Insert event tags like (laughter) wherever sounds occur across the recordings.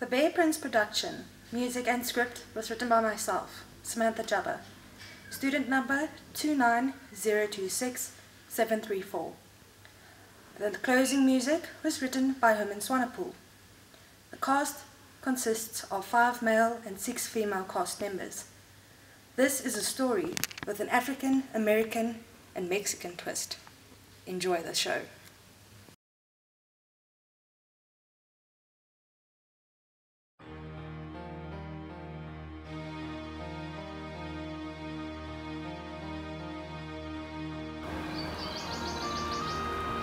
The Bear Prince production, music and script was written by myself, Samantha Jubber. Student number 29026-734. The closing music was written by Herman Swanepoel. The cast consists of five male and six female cast members. This is a story with an African, American, and Mexican twist. Enjoy the show.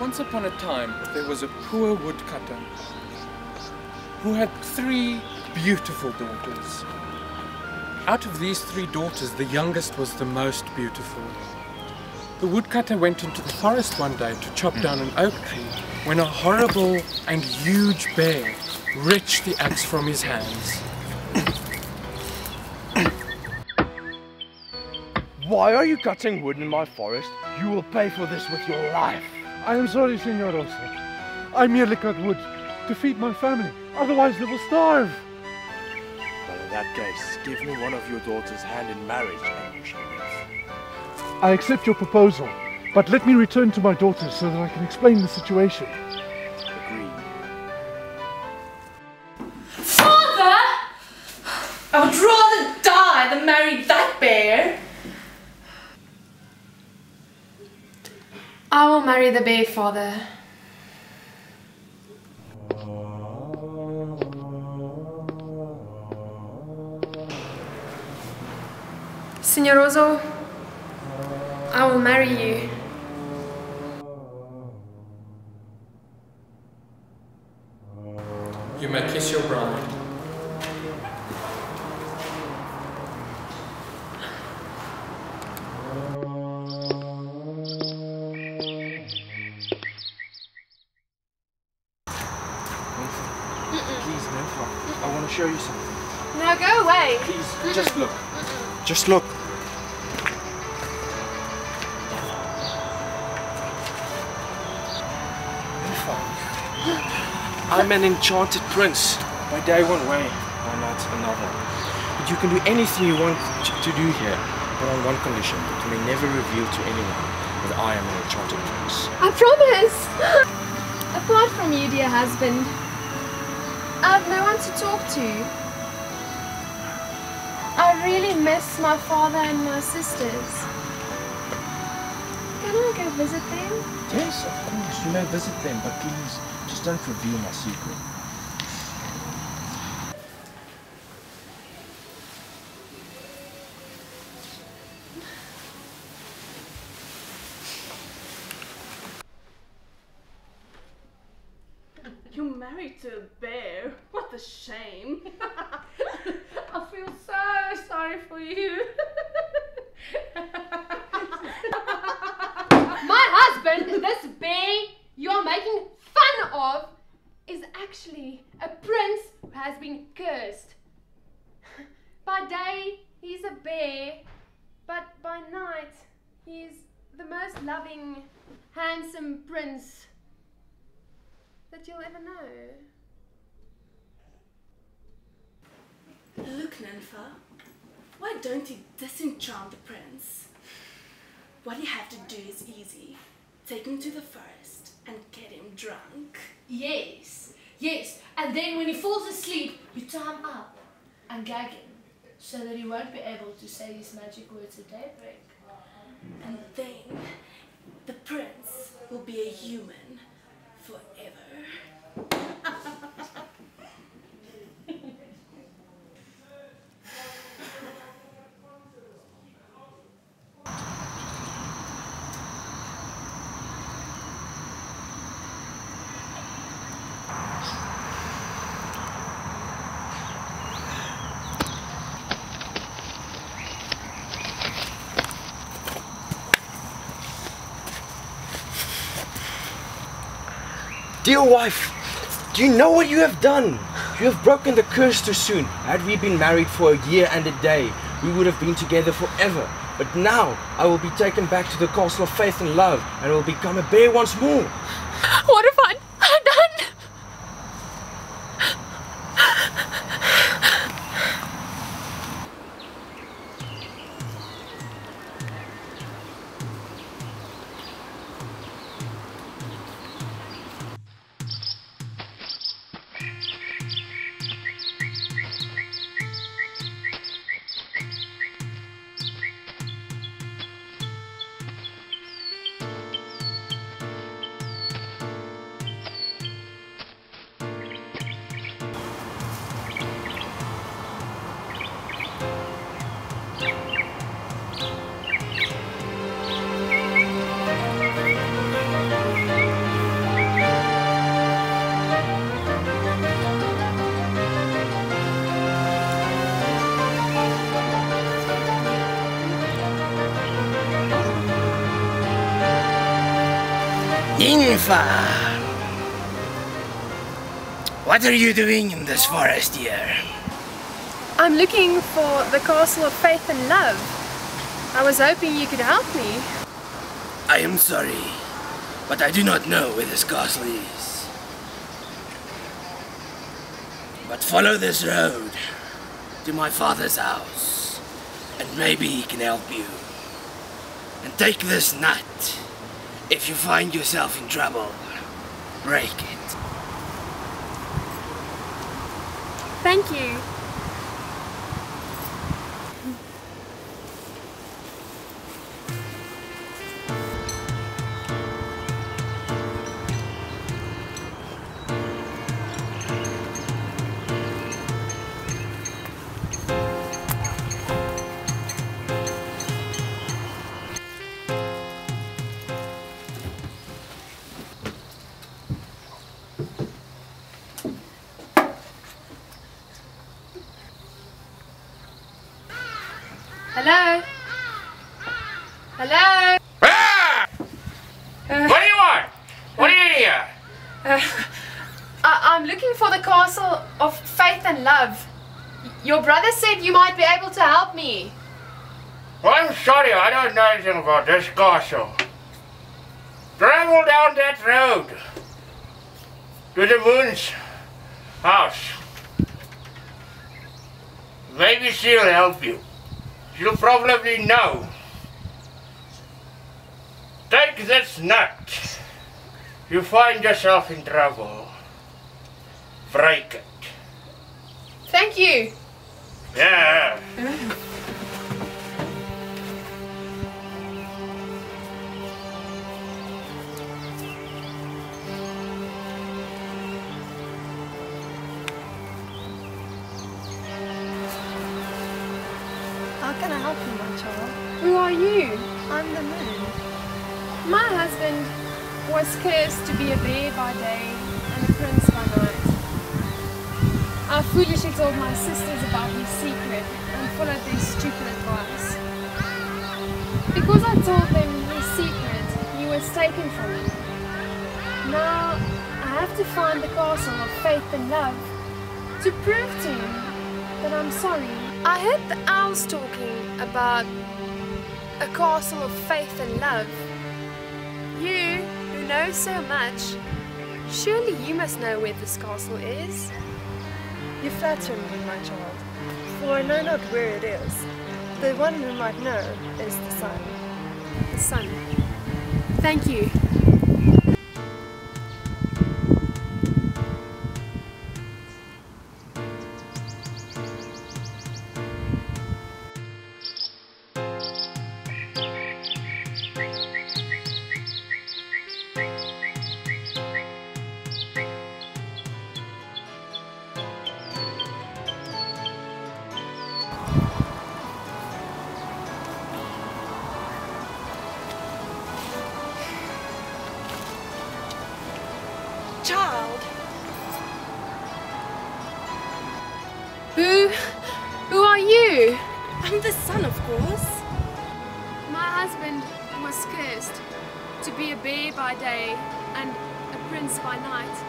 Once upon a time, there was a poor woodcutter who had three beautiful daughters. Out of these three daughters, the youngest was the most beautiful. The woodcutter went into the forest one day to chop hmm. down an oak tree when a horrible and huge bear wrenched the axe from his hands. Why are you cutting wood in my forest? You will pay for this with your life. I am sorry, Senor Rosa. I merely cut wood to feed my family. Otherwise, they will starve. Well, in that case, give me one of your daughter's hand in marriage and you shall live. I accept your proposal, but let me return to my daughter so that I can explain the situation. Agreed. Father! I would rather die than marry that bear. I will marry the bear, father. Signor Ozo, I will marry you. You may kiss your bride. Just look. I'm an enchanted prince. By day one way, by night another. But you can do anything you want to do here, but on one condition. that You may never reveal to anyone that I am an enchanted prince. I promise. Apart from you, dear husband, I have no one to talk to. Miss my father and my sisters. Can I go visit them? Yes, of course, you may visit them, but please, just don't reveal my secret. You're married to a bear. What a shame. I feel so sorry for you. My husband, this bear you're making fun of, is actually a prince who has been cursed. By day, he's a bear, but by night, he's the most loving, handsome prince that you'll ever know. Look, Ninfa, why don't you disenchant the prince? What you have to do is easy. Take him to the forest and get him drunk. Yes, yes. And then when he falls asleep, you tie him up and gag him so that he won't be able to say his magic words at daybreak. And then the prince will be a human forever. Dear wife, do you know what you have done? You have broken the curse too soon. Had we been married for a year and a day, we would have been together forever. But now I will be taken back to the castle of faith and love and will become a bear once more. What have I Infa! What are you doing in this forest here? I'm looking for the Castle of Faith and Love. I was hoping you could help me. I am sorry, but I do not know where this castle is. But follow this road to my father's house, and maybe he can help you. And take this nut. If you find yourself in trouble, break it. Thank you. For the Castle of Faith and Love. Your brother said you might be able to help me. I'm sorry, I don't know anything about this castle. Travel down that road to the moon's house. Maybe she'll help you. She'll probably know. Take this nut. You find yourself in trouble. Break it. Thank you. Yeah. How can I help you, my child? Who are you? I'm the moon. My husband was cursed to be a bear by day and a prince by night. I foolishly told my sisters about his secret and followed their stupid advice. Because I told them his secret, he was taken from me. Now I have to find the castle of faith and love to prove to him that I'm sorry. I heard the owls talking about a castle of faith and love. You, who know so much, surely you must know where this castle is. You flatter me, my child, for I know not where it is. The one who might know is the sun. The sun. Thank you. To be a bear by day and a prince by night.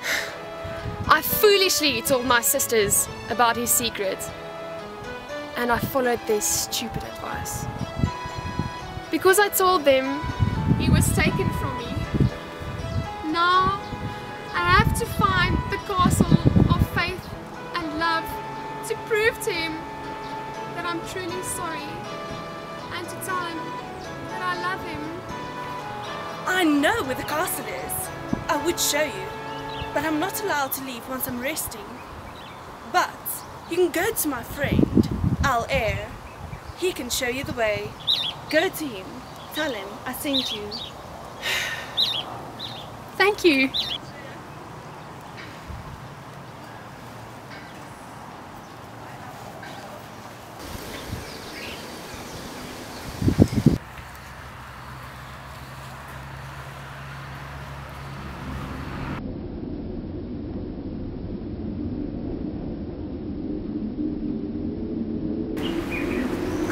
(sighs) I foolishly told my sisters about his secret, and I followed their stupid advice. Because I told them he was taken from me, now I have to find the castle of faith and love to prove to him that I'm truly sorry and to tell him I love him. I know where the castle is. I would show you, but I'm not allowed to leave once I'm resting. But you can go to my friend, Al Air. He can show you the way. Go to him. Tell him I sent you. (sighs) Thank you.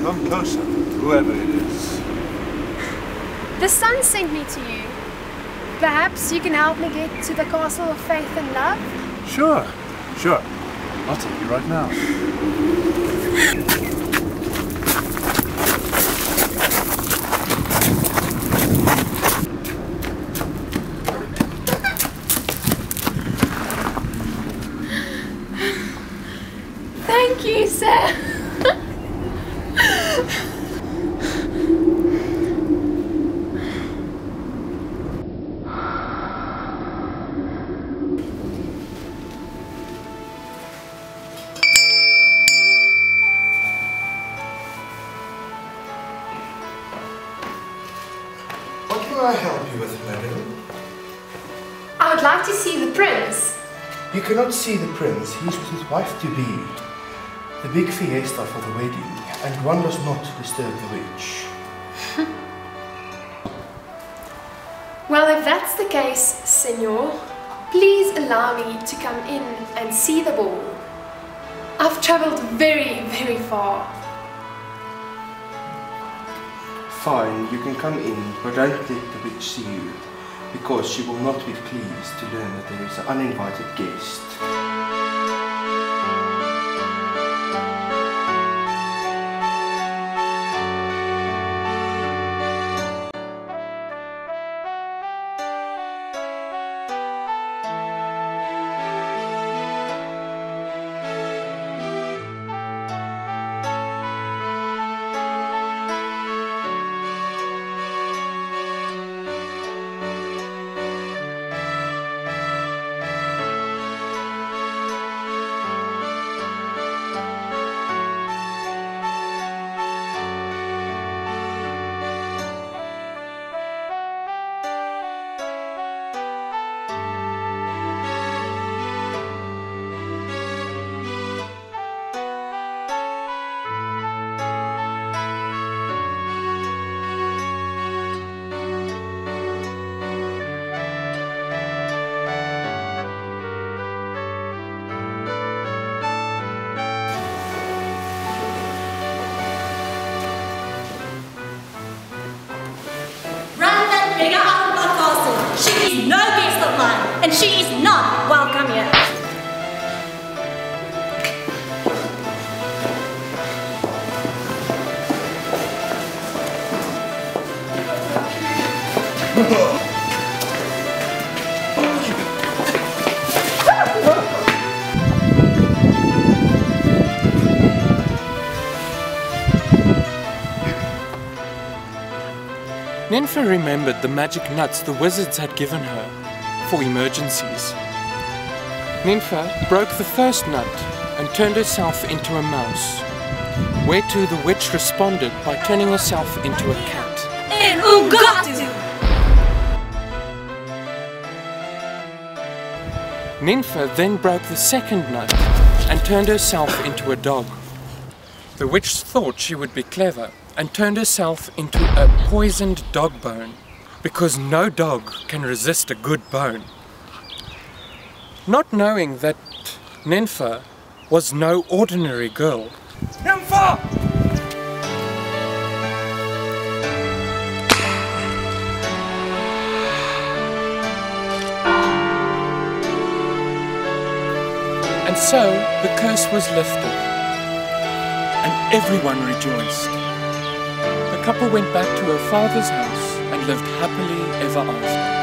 Come closer, whoever it is. The sun sent me to you. Perhaps you can help me get to the castle of faith and love? Sure, sure. I'll take you right now. I help you with, madam? I would like to see the prince. You cannot see the prince. He's with his wife to be. The big fiesta for the wedding, and one does not disturb the witch. (laughs) Well, if that's the case, senor, please allow me to come in and see the ball. I've traveled very, very far. Fine, you can come in, but don't let the witch see you, because she will not be pleased to learn that there is an uninvited guest. And she is not welcome here. Ninfa remembered the magic nuts the wizards had given her for emergencies. Ninfa broke the first nut and turned herself into a mouse, whereto the witch responded by turning herself into a cat. In Ugatu! Ninfa then broke the second nut and turned herself into a dog. The witch thought she would be clever and turned herself into a poisoned dog bone because no dog can resist a good bone. Not knowing that Ninfa was no ordinary girl, Ninfa! and so the curse was lifted and everyone rejoiced. The couple went back to her father's house and lived happily ever after.